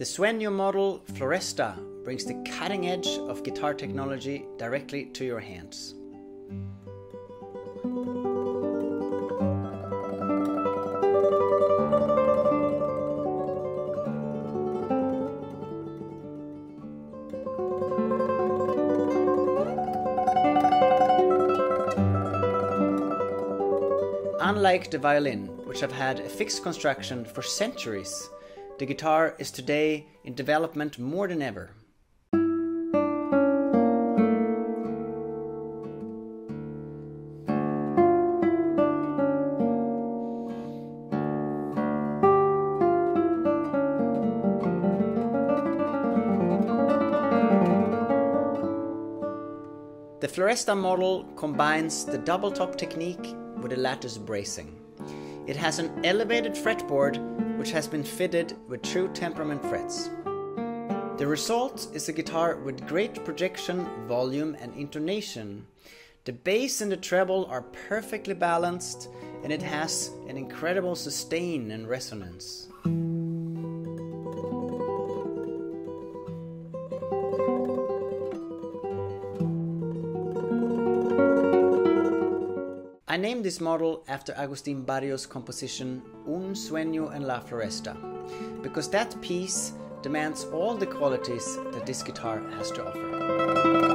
The Sueño model Floresta brings the cutting edge of guitar technology directly to your hands. Unlike the violin, which have had a fixed construction for centuries, the guitar is today in development more than ever. The Floresta model combines the double top technique with a lattice bracing. It has an elevated fretboard which has been fitted with true temperament frets. The result is a guitar with great projection, volume, and intonation. The bass and the treble are perfectly balanced, and it has an incredible sustain and resonance. I named this model after Agustin Barrios' composition Un Sueño en la Floresta, because that piece demands all the qualities that this guitar has to offer.